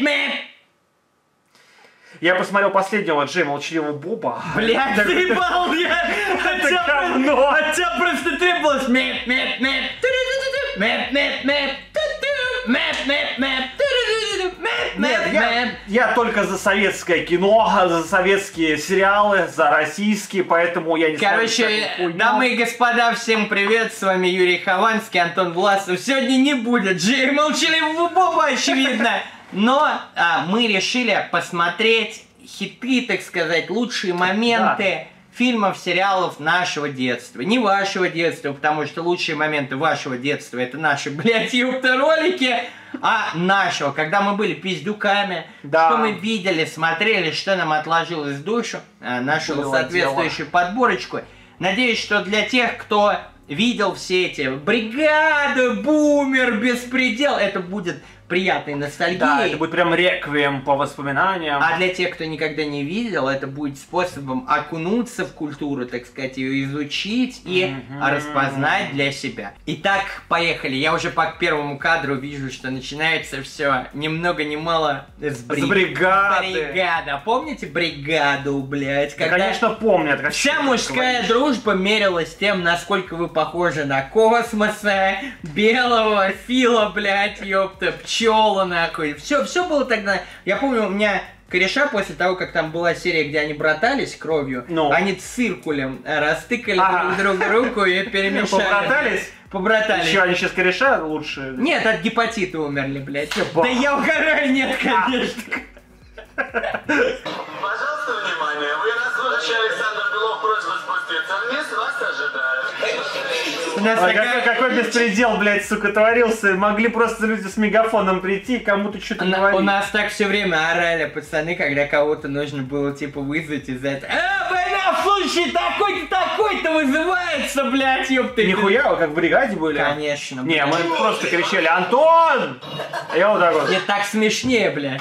мэп. Я посмотрел последнего Джей Молчаливого Боба. Блядь, Так- заебал я! От тебя просто требовалось мэп, мэп, мэп. Мэп, мэп, мэп. Мэп, мэп, мэп. Нет, я, я только за советское кино, за советские сериалы, за российские, поэтому я не Короче, дамы и господа, всем привет, с вами Юрий Хованский, Антон Власов. Сегодня не будет Джей Молчаливого Боба, очевидно. Но а, мы решили посмотреть хиты, так сказать, лучшие моменты фильмов, сериалов нашего детства. Не вашего детства, потому что лучшие моменты вашего детства это наши, блядь, ёпта, ролики, а нашего, когда мы были пиздюками, Да. что мы видели, смотрели, что нам отложилось в душу, а, нашу Было соответствующую подборочку. Надеюсь, что для тех, кто видел все эти бригады, бумер, беспредел, это будет приятной ностальгией. Да, это будет прям реквием по воспоминаниям. А для тех, кто никогда не видел, это будет способом окунуться в культуру, так сказать, ее изучить и Мгм. распознать для себя. Итак, поехали. Я уже по первому кадру вижу, что начинается все ни много ни мало с, бри- С бригады. Бригада. Помните бригаду, блядь? Да, конечно, помнят. как Вся мужская говоришь. дружба мерилась тем, насколько вы похожи на космоса, белого, фила, блядь, ёпта, пчела, нахуй. Все, все было тогда. Я помню, у меня кореша после того, как там была серия, где они братались кровью, Ну. они циркулем э, растыкали Ага. друг другу руку и перемешали. Побратались? Побратались. Еще они сейчас кореша лучше. Нет, от гепатита умерли, блядь. Ебать. Да я угораю, нет, конечно. Пожалуйста, внимание! Вы У нас А такая- какой, какой беспредел, блядь, сука, творился. Могли просто люди с мегафоном прийти и кому-то что-то говорить. у нас так все время орали пацаны, когда кого-то нужно было типа вызвать из-за этого. Э, блядь, слушай, такой-то, такой-то вызывается, блядь, ёпты. Нихуя, вы как в бригаде были? Конечно, Не, мы просто кричали «Антон!» Я вот так вот. Мне так смешнее, блядь.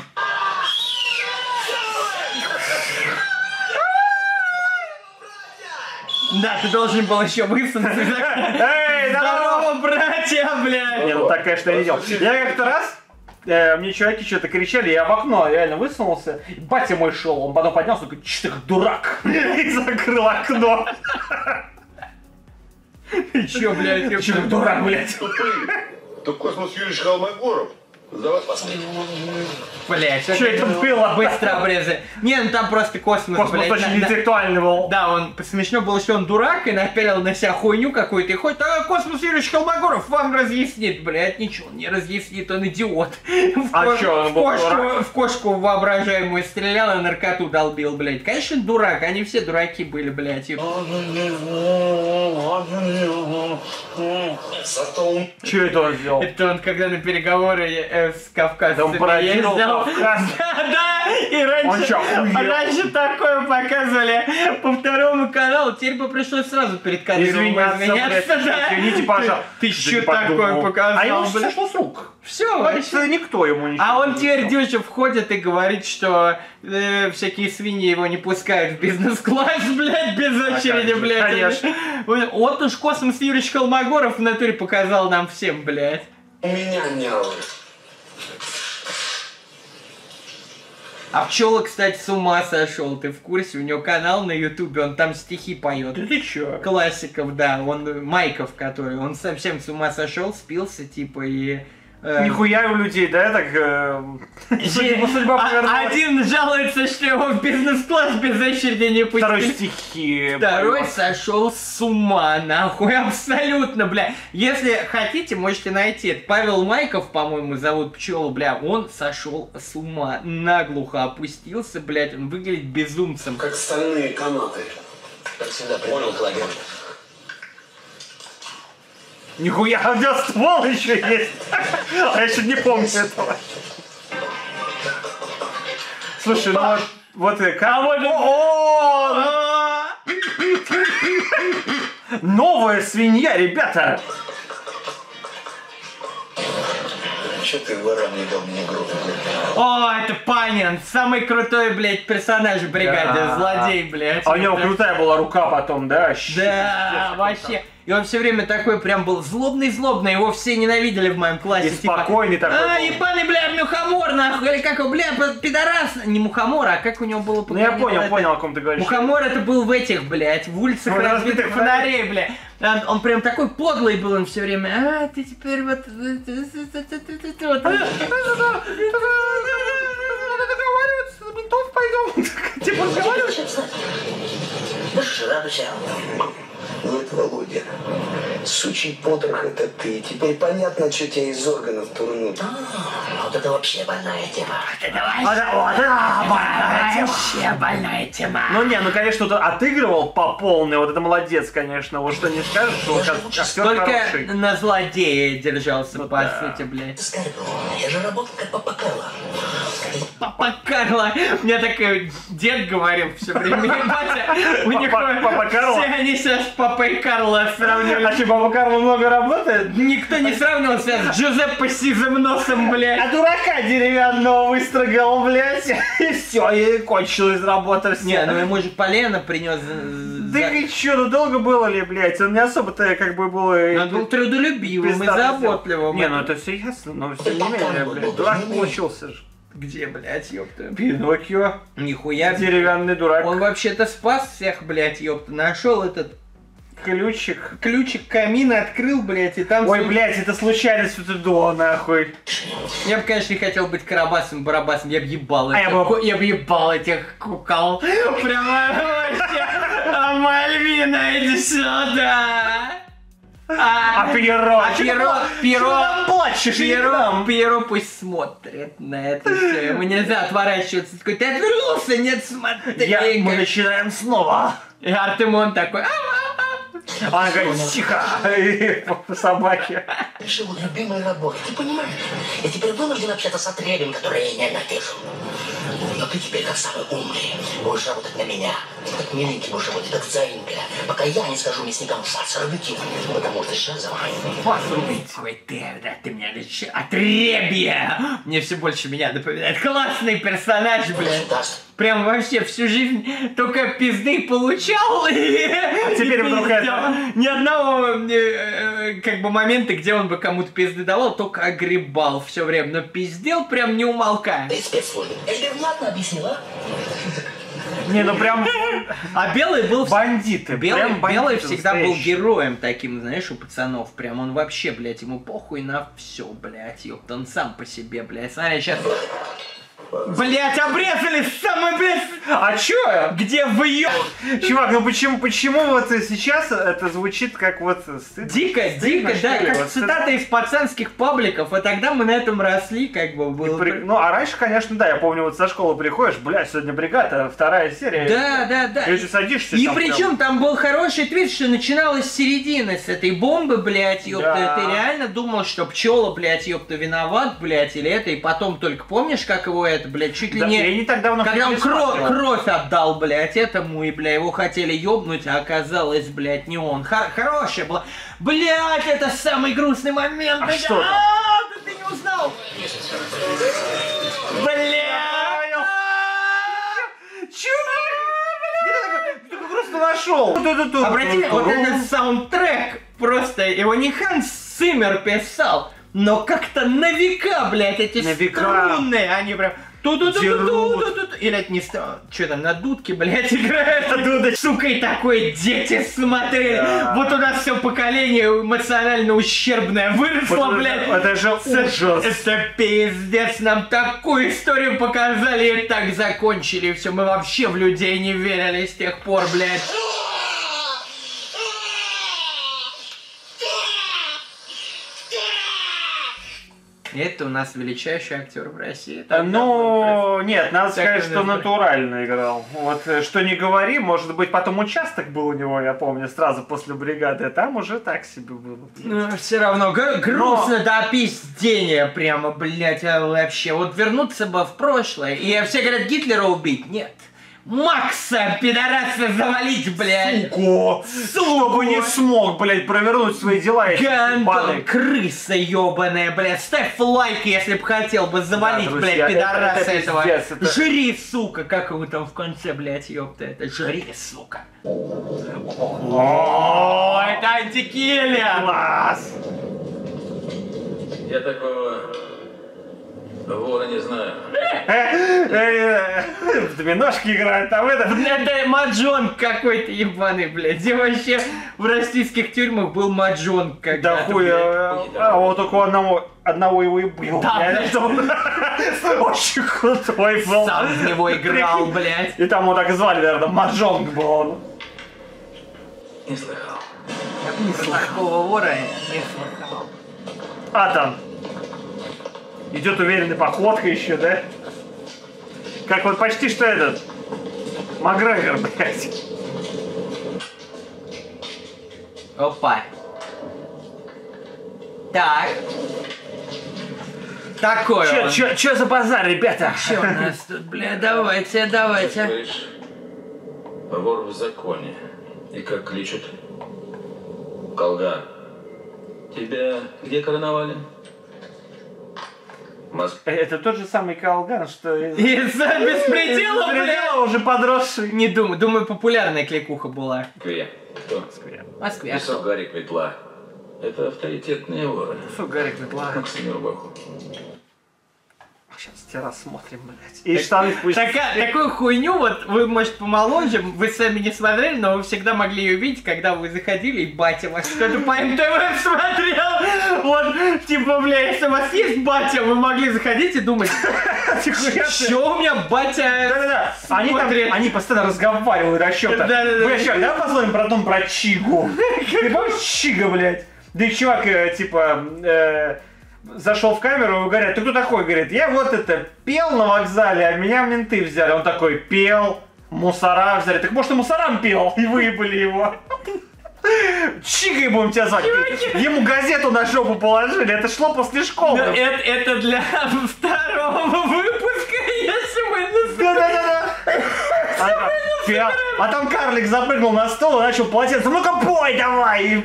Да, ты должен был еще высунуться. Эй, здорово! Братья, блядь! Не, ну так, конечно, я не делал. Я как-то раз, э, мне чуваки что-то кричали, я в окно реально высунулся, и батя мой шел, он потом поднялся, и говорит, че ты дурак, и закрыл окно. Ты блядь, Че ёпта? ты дурак, блядь? Тупые. То Космос Юрьевич Холмогоров. Последний. Блядь, Что это было? Быстро обрезай. Не, ну там просто космос, Космос блядь. очень на- на- интеллектуальный был. Да, он смешно было, что он дурак и напялил на себя хуйню какую-то и ходит, а Космос Юрьевич Холмогоров вам разъяснит, блядь, ничего он не разъяснит, он идиот. В А ко- чё, он в был кошку, дурак? в кошку воображаемую стрелял и наркоту долбил, блядь. Конечно, дурак, они все дураки были, блядь. и- Зато он Че это он сделал? Это он когда на переговоры э, с Кавказцами Да ездил. Кавказ. Да, да, и раньше, а раньше такое показывали по второму каналу, теперь бы пришлось сразу перед кадром Извиняться, извиняться, да. извините, пожалуйста. Ты что не такое показал, А ему блядь? сошло с рук. Все, Это никто ему ничего А он не теперь. Дюша входит и говорит, что э, всякие свиньи его не пускают в бизнес-класс, блядь, без очереди, как же, блядь. конечно. Вот уж Космос Юрьевич Холмогоров в натуре показал нам всем, блядь. у меня нервы. А пчела, кстати, с ума сошел, ты в курсе? У него канал на Ютубе, он там стихи поет. Да ты чё? Классиков, да, он Майков, который, он совсем с ума сошел, спился, типа, и... э, Нихуя у людей, да, так... э, Судьба судьба А- повернулась. Один жалуется, что его в бизнес-класс без очереди не пустили. Второй стихи. Второй сошел с ума, нахуй, абсолютно, бля. Если хотите, можете найти. Павел Майков, по-моему, зовут пчелу, бля. Он сошел с ума, наглухо опустился, блядь. Он выглядит безумцем. Как стальные канаты. Как всегда, понял, Клагер. Нихуя, у тебя ствол еще есть. А я еще не помню этого. Слушай, ну вот, вот э, как... О, Новая свинья, ребята! Че ты выровнял мне группу? О, это Панин самый крутой, блядь, персонаж в бригаде, Да. злодей, блядь. А у него крутая была рука потом, да? Да, вообще. И он все время такой прям был злобный-злобный, его все ненавидели в моем классе. И спокойный типа, такой А, ебаный, бля, мухомор, нахуй, или как бля, пидорас. Не мухомор, а как у него было Ну я понял, это- понял, о ком ты говоришь. Мухомор это был в этих, блядь, в улицах Ну, разбитых фонарей, бля. Он, он прям такой подлый был, он все время, а, ты теперь вот... вот». Типа разговаривать? Сейчас знать. Да радуйся. Нет, Володя. Сучий потрох это ты. Теперь понятно, что тебя из органов турнут. А вот это вообще больная тема. А, да, о, да, больная тема. Вообще больная тема. Ну не, ну конечно, тут отыгрывал по полной, вот это молодец, конечно, вот что не скажешь, что вот Я же ак- лучше актер Только хороший. на злодея держался, Ну по да. сути, блядь. Скажи, я же работал как папа Карло. Папа Карло. Мне такой дед говорил все время. Батя, у них Папа- Папа Карло? все они себя с папой Карло сравнивали. А что, Баба Карла много работает? Никто не сравнивал себя с Джузеппе сизым носом, А блядь. дурака деревянного выстрогал, блядь, и все, и кончилась работа все. Не, ну ему же полено принес. Да и чё, ну долго было ли, блядь? Он не особо-то как бы был... и- Он был трудолюбивым и заботливым. Не, ну это все ясно, но тем не менее, блядь, дурак получился же. Где, блядь, ёпта? Пиноккио, Нихуя. деревянный дурак, Он вообще-то спас всех, блядь, ёпта. Нашел этот ключик. ключик камина, открыл, блядь, и там... Ой, блядь, это случайность вот это, нахуй. Я бы, конечно, не хотел быть Карабасом, Барабасом, я бы ебал А этих, я бы- я бы ебал этих кукол. Прямо вообще. Мальвина, иди сюда. А Пьеро? А Пьеро, Пьеро, там плачешь? К Пьеро. Пьеро пусть смотрит на это все. Ему нельзя отворачиваться. Такой, ты отвернулся? Нет, смотри. Я, мы как». начинаем снова. И Артемон такой, «А, А Она говорит, тихо, по собаке. Решил любимой работы. Ты понимаешь? Я теперь вынужден общаться с отребем, который я ненавижу. Но ты теперь, как самый умный, будешь работать на меня. Как миленький будешь работать, как заинька. Пока я не скажу мясникам фас, рубики. Потому что сейчас за вами. Вас рубить свой ты, да, ты меня лечи. Отребье! Мне все больше меня напоминает. Классный персонаж, блядь. Прям вообще всю жизнь только пизды получал. И, теперь и вдруг это. Ни одного э, э, как бы момента, где он бы кому-то пизды давал, только огребал все время. Но пиздел прям не умолкая. Ты спецслужбы. Я тебе внятно объяснила? Не, ну прям А Белый был бандиты. Белый, прям бандиты Белый всегда был настоящие. героем таким, знаешь, у пацанов. Прям он вообще, блядь, ему похуй на все, блядь, ёпта, он сам по себе, блядь. Смотри, сейчас... Блядь, обрезали самый, блядь, А чё? где вы Чувак, ну почему, почему вот сейчас это звучит как вот стыдно? Дико, дико, что да, ли, как вот цитата из пацанских пабликов, а тогда мы на этом росли, как бы, И было... при- Ну, а раньше, конечно, да, я помню, вот со школы приходишь, блядь, сегодня бригада, вторая серия. Да, да, да. И ты садишься И там причем там был хороший твит, что начиналось с середины, с этой бомбы, блядь, ёпта. Да. Ты реально думал, что пчела, блядь, ёпта, виноват, блядь, или это, и потом только помнишь, как его это, блядь, чуть ли Да, не... я не так давно Когда он кро- кровь отдал, блядь, этому, и, бля, его хотели ёбнуть, а оказалось, блядь, не он. Хор- хорошая была. Блядь, это самый грустный момент. А что там? А, да ты не узнал. Блядь. Чувак! Ты грустно нашел. Обратите, вот этот саундтрек, просто его не Ханс Циммер писал, но как-то на века, блядь, эти На века. струнные, они прям... Или это не что там, на дудке, блядь, играют. Сука, и такой дети смотрели. Вот у нас все поколение эмоционально ущербное выросло, блядь. это же ужас. Это пиздец, нам такую историю показали и так закончили. Все, мы вообще в людей не верили с тех пор, блядь. Это у нас величайший актер в России. Так, Ну, нет, надо сказать, что натурально играл. Вот э, что не говори, может быть, потом участок был у него, я помню, сразу после бригады, а там уже так себе было. Ну, все равно гр- грустно до пиздения прямо, блядь, а вообще. Вот вернуться бы в прошлое. И все говорят, Гитлера убить. Нет. Макса, пидораса, завалить, блядь. Ко, чтобы не смог, блядь, провернуть свои дела. Гандон, ебаные. крыса ебаная, блядь. Ставь лайк, если б хотел бы завалить, Да, блядь, друзья, пидораса это- это этого. пиздец, это- Жри, сука, как его там в конце, блядь, ёпта. Это жри, сука. О, это антикиллер. Класс. Я такого вора не знаю. В доминошки играют, а в этом... Это маджонг какой-то ебаный, блядь. Где вообще в российских тюрьмах был маджонг Да когда-то, хуй, а вот только одного, одного его и был. Да, блядь. это- Очень крутой был. Сам в него играл, блядь. И там его так звали, наверное, Маджонг был он. Не слыхал. Такого вора не слыхал. А там идет уверенной походкой еще, да? Как вот почти что этот Макгрегор, блядь. Опа. Так. Такой Чё, он. чё, чё за базар, ребята? Чё у нас тут, бля, давайте, давайте. Говоришь, вор в законе. И как кличут? Колга. Тебя где короновали? Моск... Э, Это тот же самый Калган, что из... Из беспредела, бля. Беспредела уже подросший. Не думаю, думаю, популярная кликуха была. Москве. Кто? Москве. а Песок кто? Гарик Ветла. Это авторитетные воры. Фу, Гарик Ветла. Максим Рубаху. Сейчас тебя рассмотрим, блядь. И штаны пусть... Такая, такую хуйню, вот вы, может, помоложе, вы сами не смотрели, но вы всегда могли ее видеть, когда вы заходили, и батя вас что-то по МТВ смотрел. Вот, типа, бля, если у вас есть батя, вы могли заходить и думать, что у меня батя Да-да-да, они там, смотрит?» они постоянно разговаривают о чем-то. Да-да-да. Бля, чувак, давай посмотрим про том, про Чигу. Ты помнишь Чига, блядь? Да и чувак, э, типа, э, зашел в камеру и говорят, ты кто такой? Говорит, я вот это, пел на вокзале, а меня менты взяли. Он такой, пел, мусора взяли. Так может и мусорам пел, и выебали его. Чигой будем тебя звать. Ему газету на жопу положили, это шло после школы. Это, это для второго выпуска, если мы... Да-да-да-да. А, там- карлик запрыгнул на стол и начал полотенце. Ну-ка пой давай!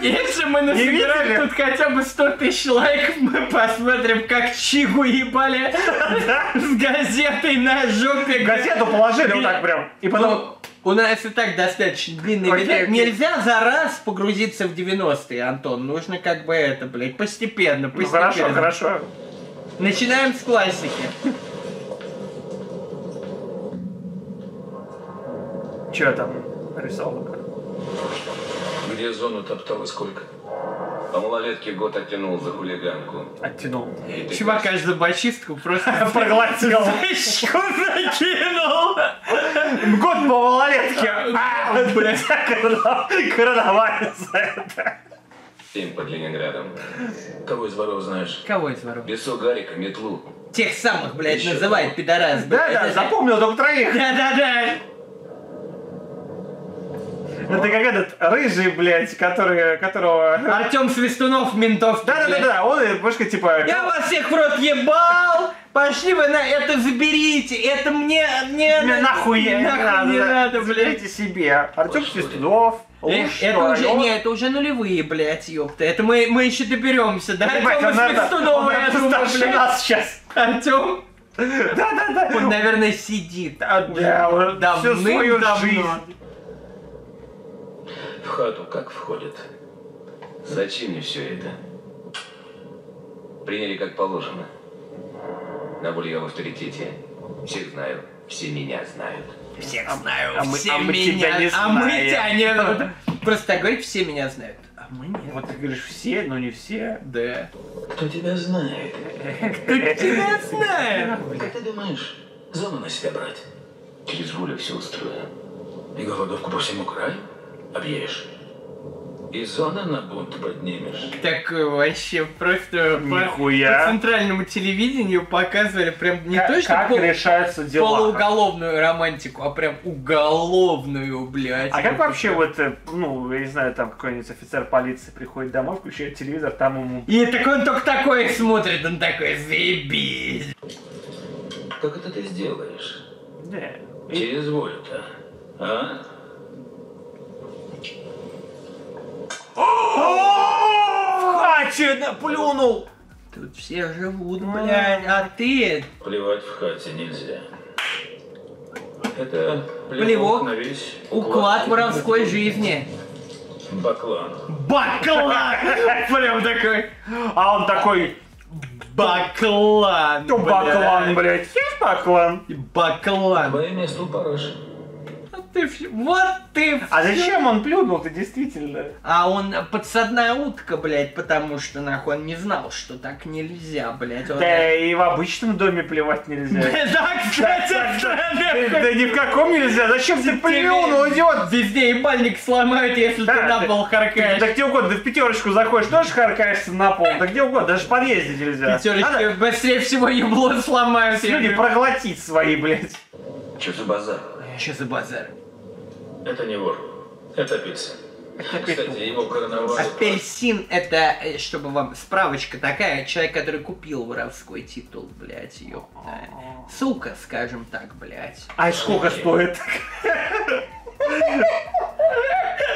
Если мы насобираем тут хотя бы 100 тысяч лайков, мы посмотрим, как Чигу ебали с газетой на жопе. Газету положили вот так прям. И потом... Ну, у нас и так достаточно длинный видео. окей. Нельзя за раз погрузиться в 90-е, Антон. Нужно как бы это, блядь, постепенно, Ну постепенно. хорошо, хорошо. Начинаем с классики. Че там нарисовано? Где зону топтал и сколько? По малолетке год оттянул за хулиганку. Оттянул. И ты Чувак аж зубочистку просто Проглотил. Щеку закинул. Год по малолетке. А, блядь, коронавирус это. Им под Ленинградом. Кого из воров знаешь? Кого из воров? Бесу Гарика, метлу. Тех самых, блядь, Еще называет пидорас. Да, блядь. да, Это- запомнил только троих. Да-да-да. Это как этот рыжий, блядь, который, которого... Артем Свистунов, ментов. Да-да-да, он, немножко типа... Я вас всех в рот ебал! Пошли вы на это заберите! Это мне не Мне нахуй не нахуй не надо, надо, блядь. Заберите себе. Артем Свистунов. Эх, Луж, это уже, Шварёв. не, это уже нулевые, блядь, ёпта. Это мы, мы еще доберемся, да? Он, наверное, Свистунова, он, я думаю, блядь. нас сейчас. Артем, Да-да-да. он, наверное, сидит. Да, уже всю свою жизнь. В хату как входят? Зачем мне все это? Приняли как положено. На я в авторитете. Всех знаю. Все меня знают. Всех знаю, а мы- все а мы меня, тебя не а мы знаем. тебя не... Просто так говорить, все меня знают. А мы нет. Вот ты говоришь все, но не все. Да. Кто тебя знает? Тебя знаю. Как ты думаешь, зону на себя брать? Через волю все устрою. И голодовку по всему краю объявишь. И зона на бунт поднимешь. Так э, вообще просто по, Нихуя. по центральному телевидению показывали прям не Как- то, что как пол- решаются дела. полууголовную романтику, а прям уголовную, блядь. А как вообще вот, э, ну, я не знаю, там какой-нибудь офицер полиции приходит домой, включает телевизор, там ему... И так он только такой смотрит, он такой, заебись. Как это ты сделаешь? Не, Через волю-то. А? В хате наплюнул! Тут все живут, блядь, а ты... Плевать в хате нельзя. Это Плевок. плевок на весь Уклад воровской жизни. Баклан. Баклан! Прям такой... А он такой, Баклан, баклан, блядь. есть баклан? Баклан. Твое место у параши. Вот ты вс- Вот ты... А всё. зачем он плюнул-то действительно? А он подсадная утка, блядь, потому что, нахуй, он не знал, что так нельзя, блядь. Он- Да и в обычном доме плевать нельзя. Да, кстати, Да ни в каком нельзя, зачем ты плюнул, идиот? Везде ебальник сломают, если ты на пол харкаешь. Да где угодно, ты в пятерочку заходишь, тоже харкаешься на пол, да где угодно, даже в подъезде нельзя. Пятерочки быстрее всего ебло сломают. люди проглотить свои, блядь. Что за базар? Что за базар? Это не вор. Это петух. Кстати, его короновали. Апельсин это, чтобы вам справочка такая, человек, который купил воровской титул, блядь, ёпта. Сука, скажем так, блядь. А сколько стоит?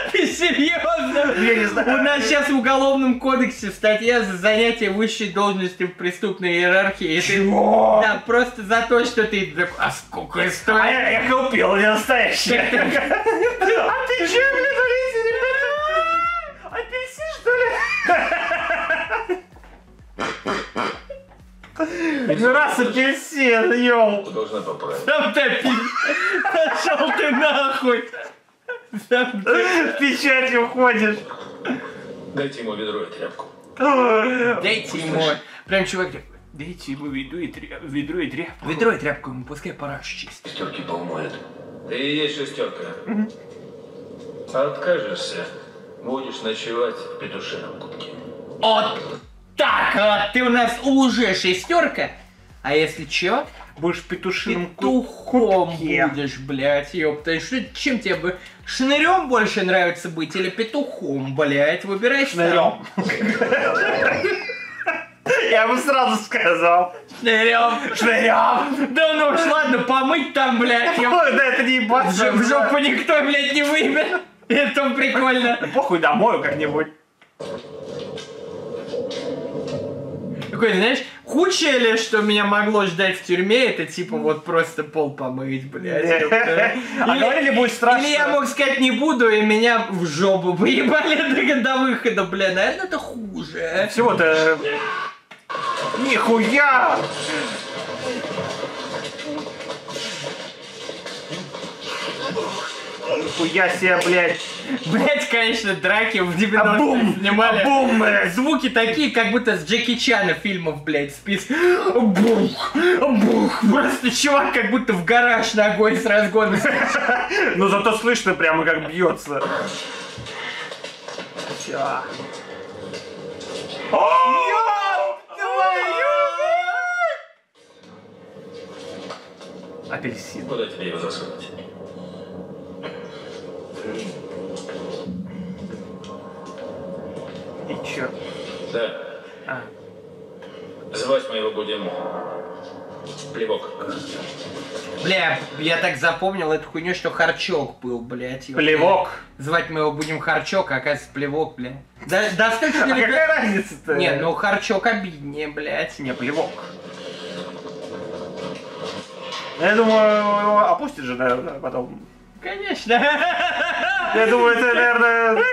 Ты серьезно? Я не знаю. У нас сейчас в уголовном кодексе статья за занятие высшей должности в преступной иерархии. Ты- Чего? Да, просто за то, что ты а сколько А стоит? я, я купил, не настоящий. А ты че, петух? Апельсин, что ли? Один раз апельсин, йоу. Должна поправить. Сам топи. Пошел ты нахуй. В печать уходишь. Дайте ему ведро и тряпку. Дайте ему. Прям чувак такой, Дайте ему ведро и тряпку. Ведро и тряпку. ведро и тряпку ему, пускай параш чистит. Шестерки поумоет. Ты и есть шестерка. Откажешься, будешь ночевать в петушином кутке. Вот так вот, ты у нас уже шестерка. А если чё, Будешь петушиным петухом кутке. будешь, блядь, ёпта. Что, чем тебе бы, шнырем больше нравится быть или петухом, блядь? Выбирай. Шнырем. Я бы сразу сказал. Шнырем. Шнырем. Да ну уж ладно, помыть там, блядь, да это не ебаться. в жопу никто, блядь, не выйдет. Это прикольно. Похуй домой как-нибудь. Такой, знаешь, худшее ли, что меня могло ждать в тюрьме, это типа вот просто пол помыть, блядь. А говорили, будет страшно. Или я мог сказать не буду, и меня в жопу выебали до, до выхода, бля, наверное, это хуже. Всего-то... Нихуя! Нихуя себе, блядь. Блять, конечно, драки в А 90-е бум! снимали. А бум, блядь. Звуки такие, как будто с Джеки Чана фильмов, блядь, спис. Бух, бух. Просто чувак как будто в гараж ногой с разгона. Ну зато слышно прямо как бьется. Твою! Апельсин. Куда тебе его засунуть? И чё? Да. А. Звать мы его будем... Плевок. Бля, я так запомнил эту хуйню, что Харчок был, блядь. Плевок. Звать мы его будем Харчок, а оказывается Плевок, бля. Да, достаточно А ли... какая разница-то? Не, ну Харчок обиднее, блядь. Не, плевок. Я думаю, его опустит же, наверное, потом. Конечно. Я думаю, это, наверное...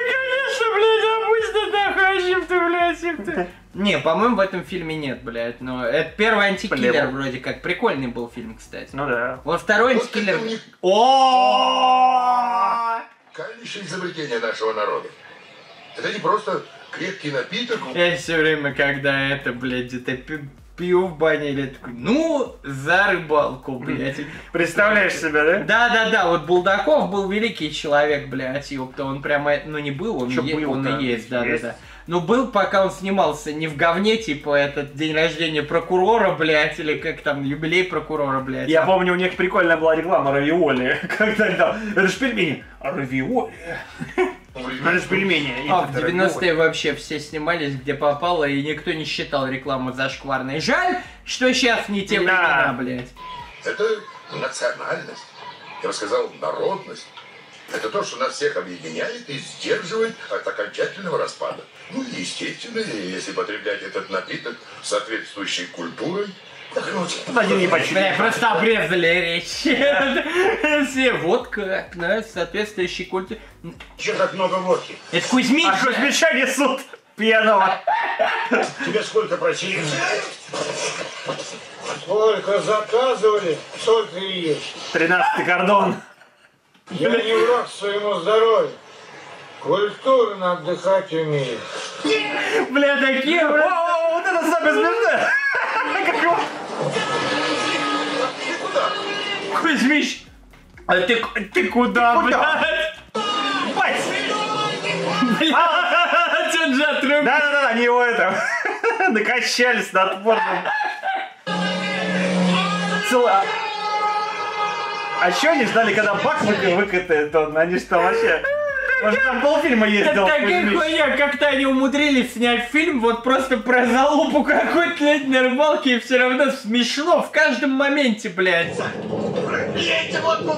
Конечно, чем ты, блядь, ты. Не, по-моему, в этом фильме нет, блядь, но это первый антикиллер вроде как. Прикольный был фильм, кстати. Ну да. Вот второй антикиллер... это О! Уникальнейшее изобретение нашего народа. Это не просто крепкий напиток, Я все время, когда это, блядь, где-то пи- пью в бане, или такой, ну, за рыбалку, блядь. Представляешь себя, да? Да-да-да, вот Булдаков был великий человек, блядь, ёпта, он прямо, ну не был, он, е- он был-то? и есть, да-да-да. Ну был, пока он снимался не в говне, типа этот день рождения прокурора, блядь, или как там, юбилей прокурора, блядь. Я А- помню, у них прикольная была реклама равиоли. Когда там, это ж пельмени. А равиоли? Это ж пельмени. А, в 90-е вообще все снимались, где попало, и никто не считал рекламу зашкварной. Жаль, что сейчас не те времена, блядь. это национальность. Я бы сказал, народность. Это то, что нас всех объединяет и сдерживает от окончательного распада. Ну и естественно, если потреблять этот напиток с соответствующей культурой, не почти. Бля, просто обрезали речь. Все, водка, да, соответствующий культуре. Че так много водки? Это Кузьмич. А. Кузьмича несут пьяного. Тебе сколько просили? Сколько заказывали, столько и есть. Тринадцатый кордон. Я не враг своему здоровью. Культурно отдыхать умею. Бля, такие, О, бля. о, вот это самое смешное. Как его- Кузьмич. А ты, ты куда, блядь? Бать! Блядь, он же отрубил. Да-да-да, они его это накачались над отборным. Цела... А что они ждали, когда Бак выка- выкатает он? Они что вообще... Может, там полфильма ездил такая хуйня, как-то они умудрились снять фильм вот просто про залупу какой-то летней на рыбалке, и все равно смешно в каждом моменте, блядь.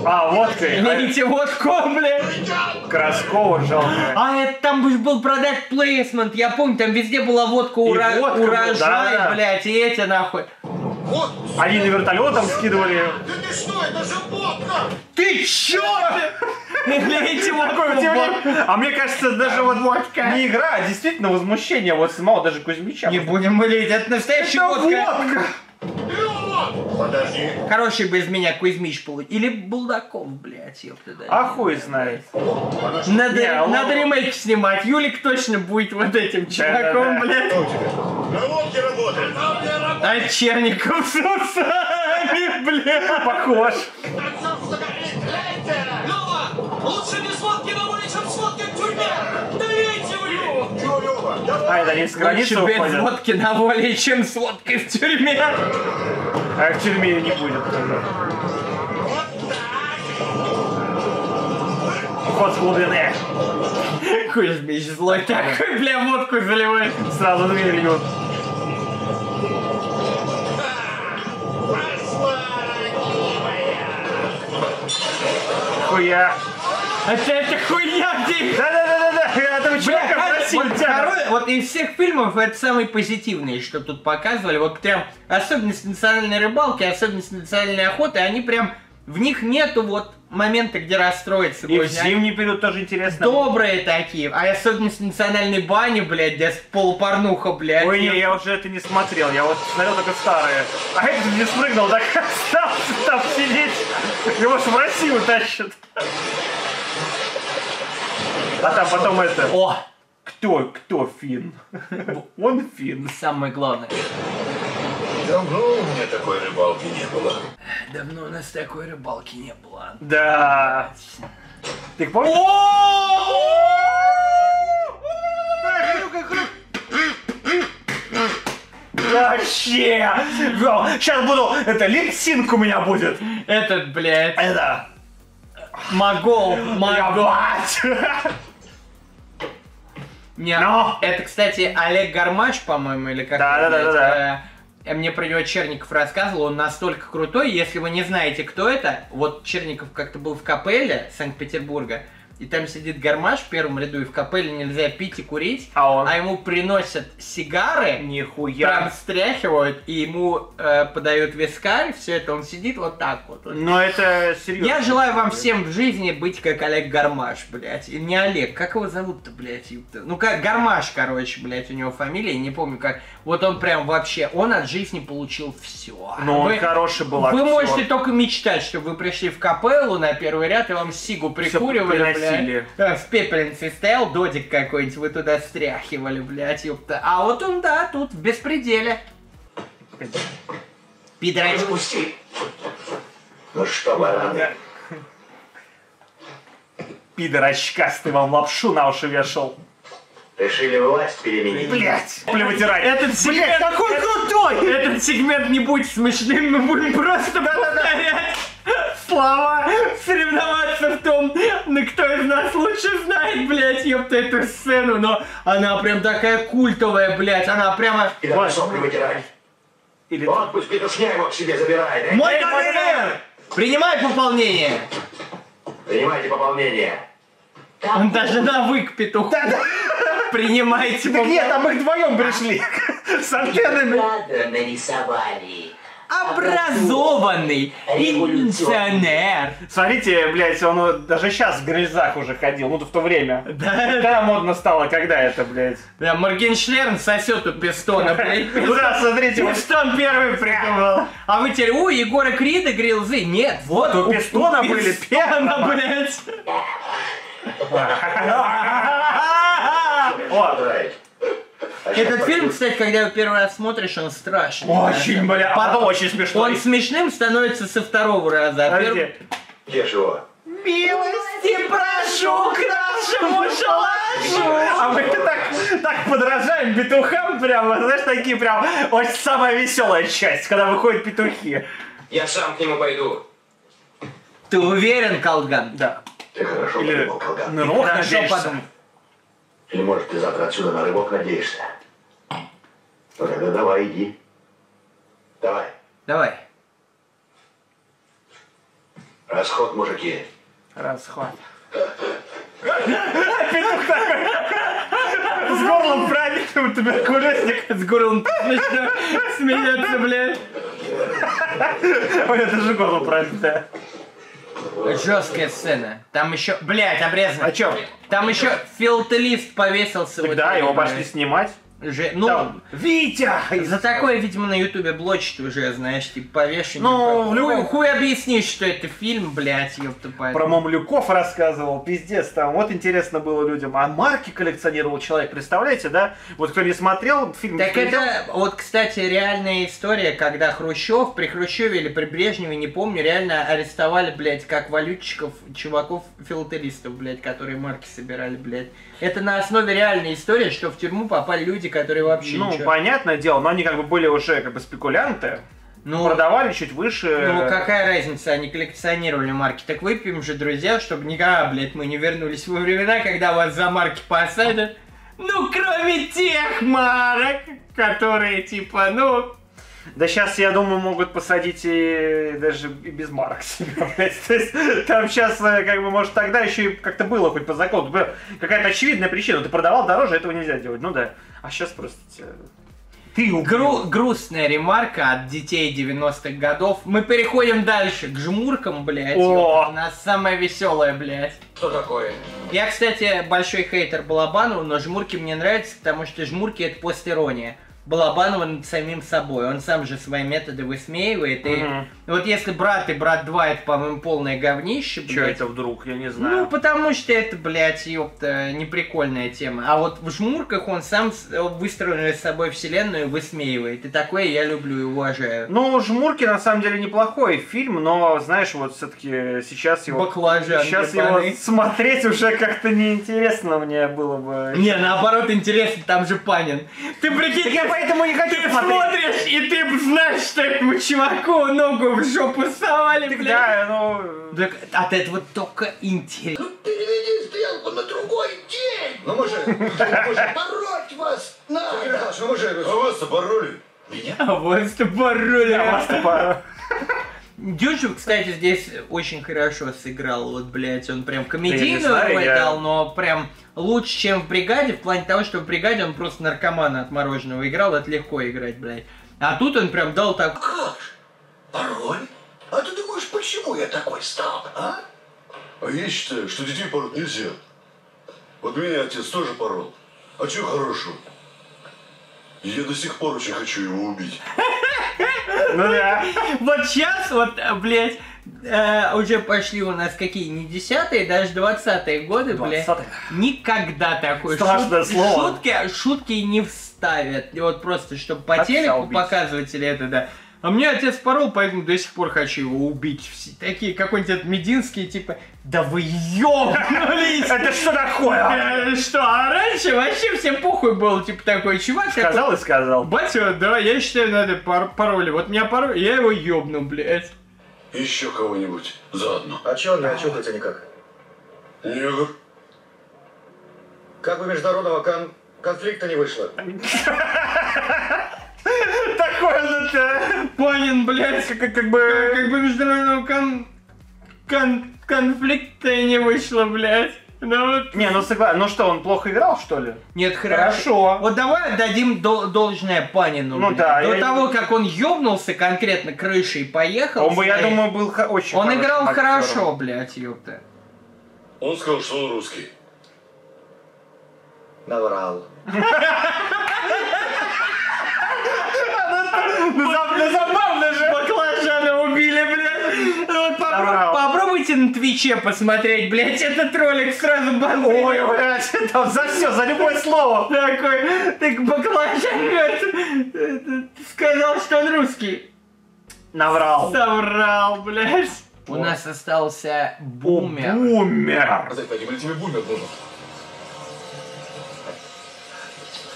А, водка. Видите, водку, блядь. Краскова жалко. А это там был продакт плейсмент, я помню, там везде была водка, ура- водка урожай, да-да. блядь, и эти нахуй. Они на вертолетом скидывали. Да ты что, это же водка! Ты чё? А мне кажется, даже вот Водка. не игра, а действительно возмущение вот самого даже Кузьмича. Не будем болеть, это настоящая Это водка. Подожди. Хороший бы из меня Кузьмич получил. Или Булдаков, блядь, ёпта. да. А хуй знает. Надо, Не, а надо ремейк снимать. Юлик точно будет вот этим чуваком, Да-да-да. блядь. На водке работает. А Черников с усами, блядь. Похож. Лучше без водки на воле, чем с водкой в тюрьме! А, это они с Лучше границы без уходят. водки на воле, чем с водкой в тюрьме. А в тюрьме не будет. Вход с глубины. Кузьмич злой такой, бля, водку заливает. Сразу дверь льют. Хуя. Это, это хуйня, где... Да-да-да-да-да. Этого Бля, чувака просили вот, из всех фильмов это самый позитивный, что тут показывали. Вот прям особенность национальной рыбалки, особенность национальной охоты, они прям в них нету вот момента, где расстроиться. И в зимний период тоже интересно. Добрые такие, а особенность национальной бани, блядь, где полупорнуха, блядь. Ой, не, я уже это не смотрел, я вот смотрел только старые. А этот не спрыгнул, так остался там сидеть. Его ж в Россию тащат. А там потом это... О, Кто, кто фин? Он фин. самое главное. Давно у меня такой рыбалки не было. Давно у нас такой рыбалки не было. Да. Ты помнишь? Вообще! Сейчас буду... Это липсинг у меня будет. Этот, блядь, Это... могол, могол. Не, Но. это, кстати, Олег Гармаш, по-моему, или как Да, да, да, да, э, Мне про него Черников рассказывал, он настолько крутой, если вы не знаете, кто это, вот Черников как-то был в капелле Санкт-Петербурга, и там сидит гармаш в первом ряду, и в капелле нельзя пить и курить, А он? а ему приносят сигары, прям Нихуя. стряхивают, и ему э, подают вискарь, все это, он сидит вот так вот. Но это серьезно. Я желаю вам всем в жизни быть как Олег Гармаш, блядь. И не Олег, как его зовут-то, блядь? ёпта? Ну как Гармаш, короче, блядь, у него фамилия, не помню как. Вот он прям вообще, он от жизни получил все. Но он хороший был Вы актер. можете только мечтать, что вы пришли в капеллу на первый ряд и вам сигу прикуривали, блядь. Э, В пепельнице стоял додик какой-нибудь, вы туда стряхивали, блядь, ёпта. А вот он, да, тут в беспределе. Пидорочку. Пусти. Ну что, бараны, Пидор очкастый вам лапшу на уши вешал. решили власть переменить? Блять. Пли вытирать. Этот сегмент, какой крутой! Этот сегмент не будет смешным, мы будем просто повторять слова, соревноваться в том, на кто из нас лучше знает, блядь, ёпта, эту сцену, но она прям такая культовая, блядь, она прямо... И давай сопли вытирать. Или... Вот пусть петушня его к себе забирает. э? Мой кавалер! Принимай пополнение. Принимайте пополнение. Он даже навык петух. Принимайте Так нет, пополнение. там их вдвоем пришли. С антеннами. Нарисовали. Образованный революционер. Смотрите, блядь, он даже сейчас в грязах уже ходил, ну в то время. Когда модно стало, когда это, блядь? Да, Моргенштерн сосет у Пистона, блядь. Да, смотрите, вот Пистон первый придумал. А вы теперь, ой, Егора Крида грилзы. Нет, вот у Пистона были Пистона, блядь. О, Этот щас фильм, кстати, когда его первый раз смотришь, он страшный. очень, бля, а потом очень смешно. Он смешным становится со второго раза. а перв-. Где ж его? Милости прошу к нашему шалашу. А мы так, так подражаем петухам прям, знаешь, такие прям, очень самая веселая часть, когда выходят петухи. Я сам к нему пойду. Ты уверен, Колган? Да. Ты хорошо Или подумал, Колган. на рог Хорошо подумал. Или может ты завтра отсюда на рыбок надеешься? Ну тогда давай, иди. Давай. Давай. Расход, мужики. Расход. Петух такой. С горлом пробитым туберкулезник. С горлом смешно смеется, блядь. Ой, это же горло пробитое. Жесткая сцена. Там еще, блядь, обрезано. А чё? Там еще филателист повесился. Тогда его пошли снимать. Же- ну, Там, Витя! за такое, видимо, на ютубе блочат уже, знаешь, типа повешение. Ну, в хуй, любом- хуй объяснишь, что это фильм, блядь, ёпта Про Мамлюков рассказывал, пиздец, там, вот интересно было людям. А марки коллекционировал человек, представляете, да? Вот кто не смотрел, фильм Так смотрел, это, вот, кстати, реальная история, когда Хрущев, при Хрущеве или при Брежневе, не помню, реально арестовали, блядь, как валютчиков, чуваков, филателистов, блядь, которые марки собирали, блядь. Это на основе реальной истории, что в тюрьму попали люди, которые вообще Ну, ничего... понятное дело, но они как бы были уже как бы спекулянты, Ну, продавали чуть выше. Ну, какая разница, они коллекционировали марки. Так выпьем же, друзья, чтобы никогда, блядь, мы не вернулись во времена, когда вас за марки посадят. Ну, кроме тех марок, которые, типа, ну... Да сейчас, я думаю, могут посадить и даже и без марок себя, блядь. То есть там сейчас, как бы, может, тогда еще и как-то было хоть по закону. Какая-то очевидная причина. Ты продавал дороже, этого нельзя делать. Ну да. А сейчас просто... тебя- Ты. Гру- грустная ремарка от детей 90-х годов. Мы переходим дальше к жмуркам, блядь. О! У нас самое веселое, блядь. Что такое? Я, кстати, большой хейтер Балабанова, но жмурки мне нравятся, потому что жмурки это постирония. Балабанова над самим собой. Он сам же свои методы высмеивает. И Мгм. вот если брат и брат 2 это, по-моему, полное говнище, Че блядь, это вдруг? Я не Ну, знаю. потому что это, блядь, ёпта, неприкольная тема. А вот в жмурках он сам э, выстроенную с собой вселенную высмеивает. И такое я люблю и уважаю. Ну, Жмурки на самом деле неплохой фильм, но, знаешь, вот все-таки сейчас его... Баклажан Сейчас ебаный. его смотреть уже как-то неинтересно мне было бы. Не, наоборот, интересно, там же Панин. Ты прикинь, поэтому не хочу ты смотреть. смотришь, и ты знаешь, что этому чуваку ногу в жопу совали, блядь. Да, ну... Так от этого только интересно. Ну, переведи стрелку на другой день! Ну мы же... Мы же... Пороть вас надо! Ну мы же... А вас-то пароли? А вот что пароли. Я вас типа- Дюжев, кстати, здесь очень хорошо сыграл, вот, блядь, он прям комедийную роль я- дал, но прям лучше, чем в «Бригаде», в плане того, что в «Бригаде» он просто наркомана отмороженного играл, это легко играть, блядь. А тут он прям дал так... Как? Пароль? А ты думаешь, почему я такой стал, а? А я считаю, что детей пороть нельзя. Вот меня отец тоже порол. А чё хорошо? Я до сих пор очень хочу его убить. Ну да. Вот сейчас, вот, э, блядь, э, уже пошли у нас какие, не десятые, даже двадцатые годы, блядь. 20-е. Никогда такой Страшное шут- слово. шутки, шутки не вставят. И вот просто, чтобы по Отца телеку убить. показывать или это, да. А мне отец порол, поэтому до сих пор хочу его убить. Все такие, какой-нибудь этот Мединский, типа, да вы ёбнулись! Это что такое? Э, Что, а раньше вообще всем похуй был, типа, такой чувак, Сказал и сказал. Батя, да, я считаю, надо пар- пароли. Вот меня пароль, я его ёбну, блядь. Еще кого-нибудь заодно. А чё он не очухается никак? Негр. Как бы международного кон- конфликта не вышло? Так какой он это? Панин, блядь, Как, как бы... как бы международного кон... кон... конфликта и не вышло, блядь. Ну вот. Не, ну согласен. Ну что, он плохо играл, что ли? Нет, хорошо. Хорошо. Вот давай отдадим дол- должное Панину. Ну блядь. да, До я- того, как он ёбнулся конкретно крышей и поехал. Он бы, я думаю, был очень Он хорошим играл актером. хорошо, блядь, ёпта. Он сказал, что он русский. Наврал. Ну, за- забавно же. Баклажана убили, блядь. Добро. Попробуйте на Твиче посмотреть, блядь, этот ролик сразу банды. Ой, блядь, там за все, за любое слово. Такой, так баклажан говорит, э, сказал, что он русский. Наврал. Соврал, блядь. У нас остался бумер. Бумер. Опять, Вадим, или тебе бумер нужен?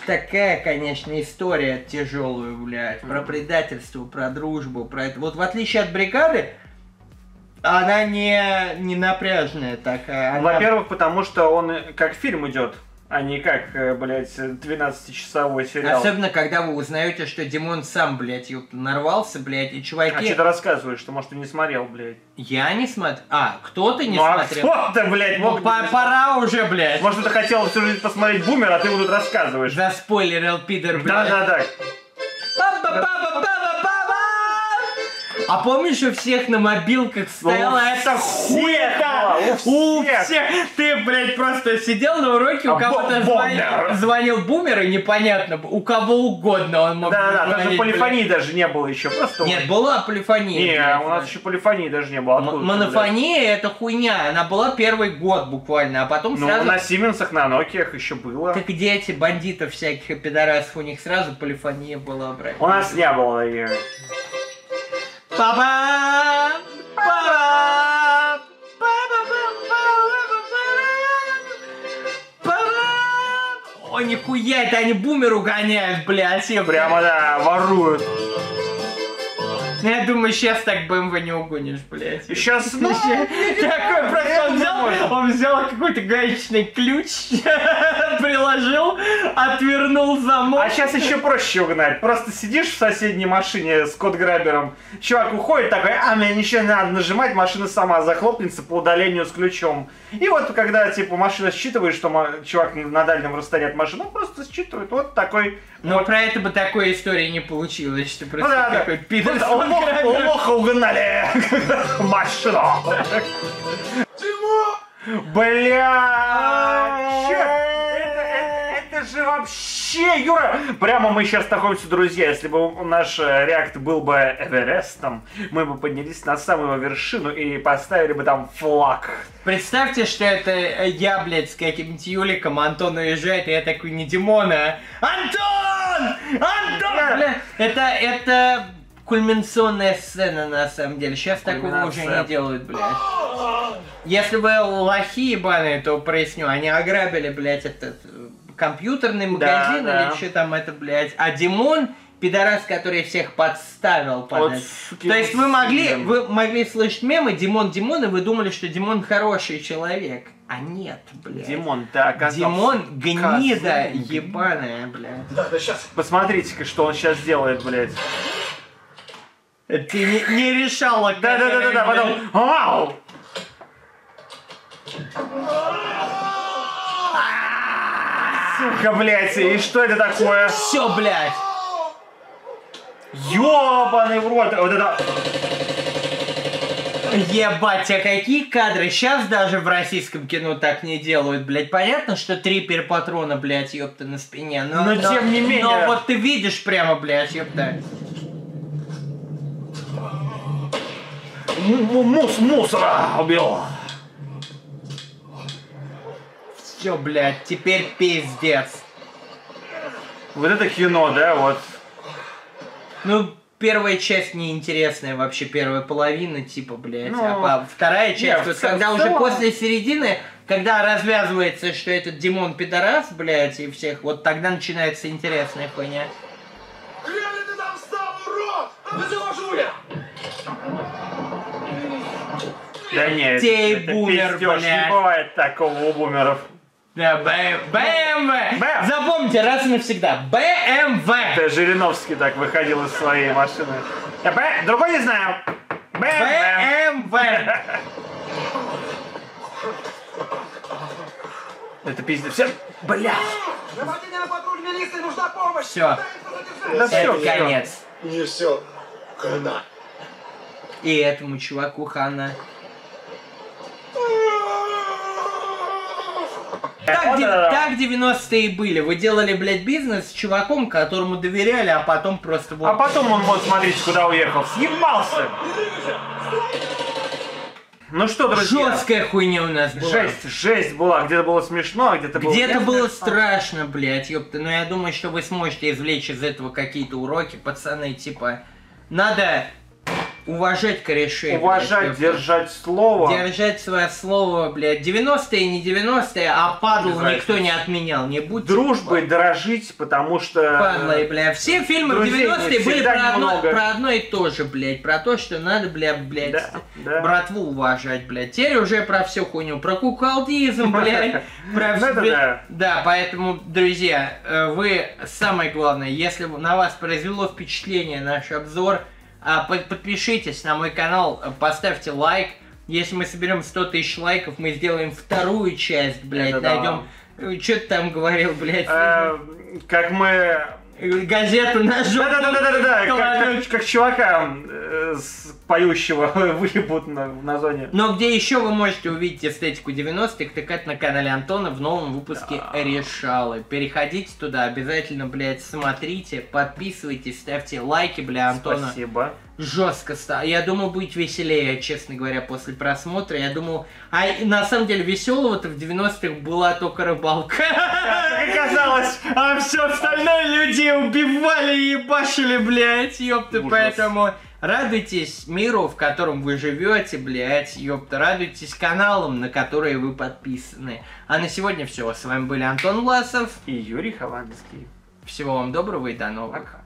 Такая, конечно, история тяжелая, блядь. Про предательство, про дружбу, про это. Вот в отличие от бригады, она не, не напряжная такая. Она... Во-первых, потому что он э, как фильм идет, а не как, э, блядь, 12-часовой сериал. Особенно, когда вы узнаете, что Димон сам, блядь, ёпта, нарвался, блядь, и А чуваки... что ты рассказываешь, что, может, ты не смотрел, блядь? Я не смотрел. А, кто-то не ну, а смотрел. кто-то, блядь, Ну, мог... по- пора уже, блядь. Может, ты хотел всю жизнь посмотреть Бумер, а ты ему тут рассказываешь. Заспойлерил пидор, блядь. Да-да-да. А помнишь, у всех на мобилках стояла эта хуета? у всех. Ты, блядь, просто сидел на уроке, у А, кого-то звонил, бумер. и непонятно, у кого угодно он мог Да-да-да, там же звонить, полифонии даже не было еще, просто... Нет, была полифония. Не, у нас еще полифонии даже не было. Монофония это хуйня, она была первый год буквально, а потом? Ну, сразу... на Сименсах, на Нокиях еще было. Так дети, бандитов всяких и пидорасов, у них сразу полифония была, блядь. У нас не было таких. Па-бам! Па-бам! О, нихуя, это они бумеру гоняют, блядь. я, Прямо, да, воруют. Ну, Я думаю, сейчас так БМВ не угонишь, блядь. Сейчас, ну, Такой просто он взял, он взял какой-то гаечный ключ, приложил, отвернул замок. А сейчас еще проще угнать. Просто сидишь в соседней машине с код-грабером, чувак уходит такой, а мне ничего не надо нажимать, машина сама захлопнется по удалению с ключом. И вот когда, типа, машина считывает, что чувак на дальнем расстоянии от машины, он просто считывает вот такой... Но про это бы такой истории не получилось, что Ну просто да, да. какой пидор Вот с лох- грабером. Лоха угнали машину. Бля! чё? Это, же вообще, Юра! Прямо мы сейчас находимся, друзья. Если бы наш э, реакт был бы Эверестом, мы бы поднялись на самую вершину и поставили бы там флаг. Представьте, что это э, я, блядь, с каким-нибудь Юликом, Антон уезжает, и я такой не Димона, а Антон! Антон! Бля, это, это кульминационная сцена, на самом деле. Сейчас такого уже не делают, блядь. Если вы лохи ебаные, то проясню, они ограбили, блядь, этот э, компьютерный магазин да. или что там это, блядь. А Димон, пидорас, который всех подставил под Вот это. То есть вы могли, вы могли слышать мемы Димон Димон, и вы думали, что Димон хороший человек. А нет, блядь. Димон, ты оказался Димон гнида козлом. ебаная, блядь. Да, да, сейчас. Посмотрите-ка, что он сейчас делает, блядь. Ты не, не решала, Да-да-да-да, потом... Вау! Сука, блядь, и что это такое? Все, блядь. Ёбаный в рот! Вот это... Ебать, а какие кадры? Сейчас даже в российском кино так не делают, блядь. Понятно, что три перпатрона, блядь, ёпта, на спине. Но, Но тем не менее. Но вот ты видишь прямо, блядь, ёпта. Мус, мусора убил. Все, блядь, теперь пиздец. Вот это кино, да, вот. Ну, первая часть неинтересная вообще, первая половина, типа, блядь. Ну, а по- вторая часть, не, в вот когда уже после середины, когда развязывается, что этот Димон пидорас, блядь, и всех, вот тогда начинается интересная хуйня. Да нет, Ты это бумер, пиздёж, блядь. Не бывает такого у бумеров. Да, Б- БМВ. Б. Запомните раз и навсегда. БМВ. Это Жириновский так выходил из своей машины. Я Б, другой не знаю. Б, Б. БМВ. Это пиздец. Все, бля. Нападение на патруль милиции, нужна помощь! Все, Да все, это конец. Не все. Хана. И этому чуваку хана. Так, де- так 90-е были. Вы делали, блядь, бизнес с чуваком, которому доверяли, а потом просто вот... А потом он вот, смотрите, куда уехал. Съебался. Ну что, друзья. Жесткая хуйня у нас была. Жесть, жесть была. Где-то было смешно, а где-то было... Где-то было страшно, блядь, ёпта. Но я думаю, что вы сможете извлечь из этого какие-то уроки, пацаны, типа... Надо уважать корешей. блядь, Уважать, ёпта. держать слово. Держать свое слово, блядь. 90-е, не 90-е, а падл никто не отменял. Не будьте... Дружбой дорожить, потому что... Падлы, бля. Все фильмы в друзей не 90-е были про одно, про одно и то же, блядь. Про то, что надо, бля, блядь, Да, да. братву уважать, блядь. Теперь уже про всю хуйню. Про куколдизм, блядь. Про Ну, это блядь. да. Поэтому, друзья, э, вы самое главное, если на вас произвело впечатление наш обзор, подпишитесь на мой канал, поставьте лайк. Если мы соберем 100 тысяч лайков, мы сделаем вторую часть, блядь, Это да. найдем. Что ты там говорил, блядь? Э, Как мы... Газету на жопу. Да-да-да-да-да, как, чувака э, с поющего выебут на, на зоне. Но где еще вы можете увидеть эстетику 90-х, так это на канале Антона в новом выпуске Решалы. Переходите туда, обязательно, блядь, смотрите, подписывайтесь, ставьте лайки, бля, Антона. Спасибо. Жестко стало. Я думал, будет веселее, честно говоря, после просмотра. Я думал, а на самом деле веселого-то в 90-х была только рыбалка. Как оказалось. А все остальное люди убивали и ебашили, блядь, ёпта, Ужас. поэтому радуйтесь миру, в котором вы живете, блядь, ёпта, радуйтесь каналам, на которые вы подписаны. А на сегодня все. С вами были Антон Власов. И Юрий Хованский. Всего вам доброго и до новых Пока.